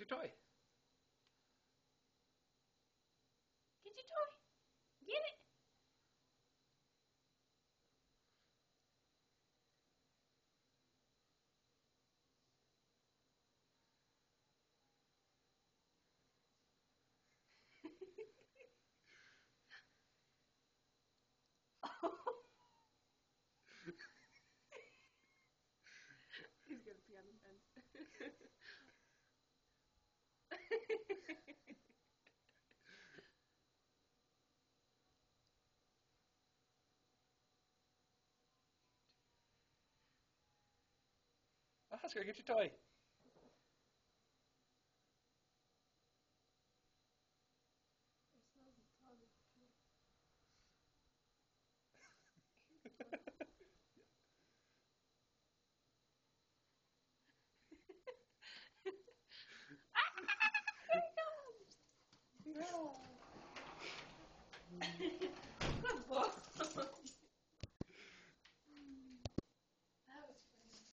your toy. Your toy. Oscar, get your toy. Good boy.